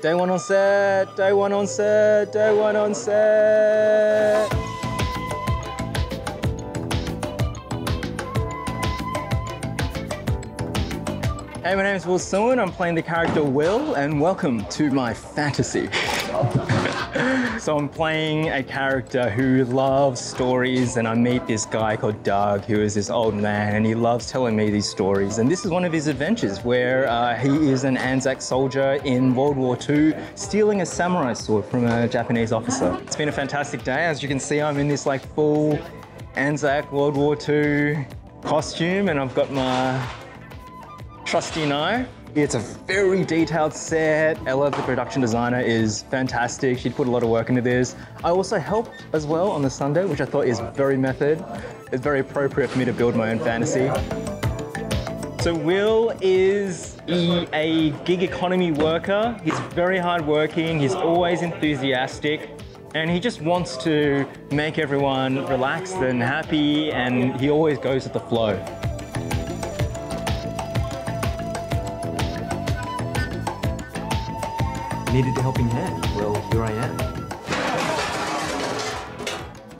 Day one on set, day one on set, day one on set. Hey, my name is Will Sewin. I'm playing the character Will, and welcome to my fantasy. So I'm playing a character who loves stories, and I meet this guy called Doug, who is this old man, and he loves telling me these stories. And this is one of his adventures, where uh, he is an Anzac soldier in World War II, stealing a samurai sword from a Japanese officer. It's been a fantastic day. As you can see, I'm in this like full Anzac World War II costume, and I've got my trusty knife. It's a very detailed set. Ella, the production designer, is fantastic. She put a lot of work into this. I also helped as well on the Sunday, which I thought is very method. It's very appropriate for me to build my own fantasy. So Will is a gig economy worker. He's very hardworking. He's always enthusiastic. And he just wants to make everyone relaxed and happy, and he always goes with the flow. Needed a helping hand. Well, here I am.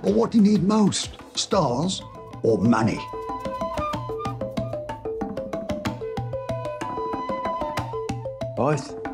Or what do you need most? Stars or money? Both.